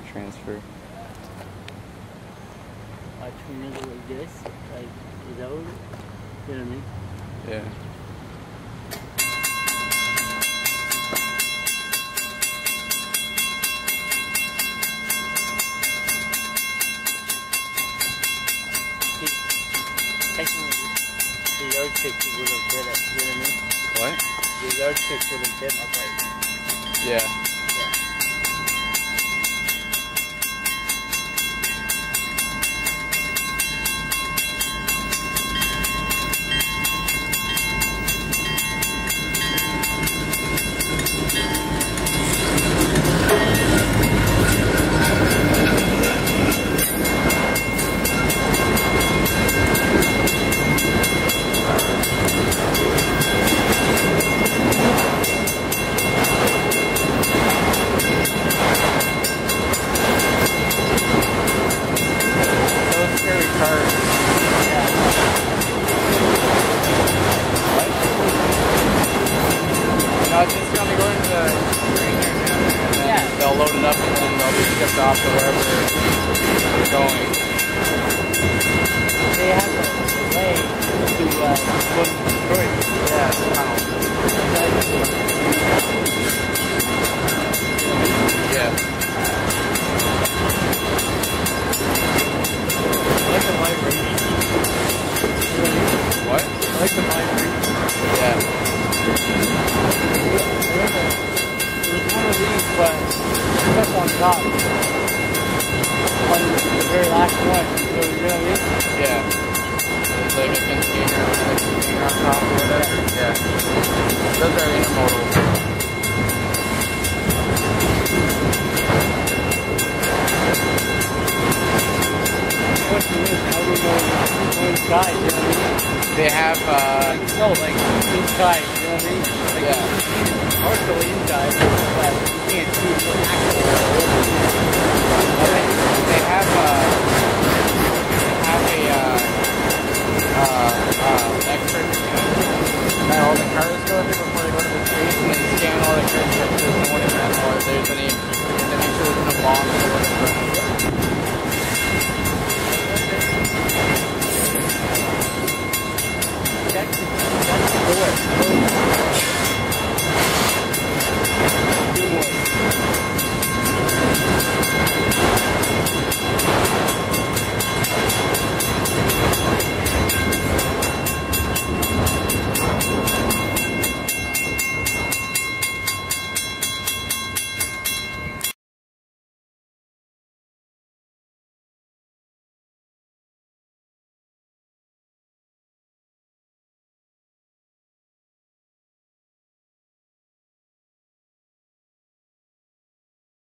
transfer. Watch me like this. Like, what? You know what I mean? Yeah. The yard picture would have been it. You know what I mean? What? The yard picture would have been upright. Yeah. Shipped off to wherever they're going. They have a delay to uh, go to Detroit. Yeah. Yeah. I like the vibration. What? I like the vibration. Yeah. It was one of these, but stuck on top. On the very last one. So, you know what I mean? Yeah. It's like a container with a container on top or whatever. Yeah. Those are intermodal. What you mean? I don't know. One you know what I mean? They have, uh, No, like inside, you know what I mean? Like, Yeah. partially inside, but you can't see the actual.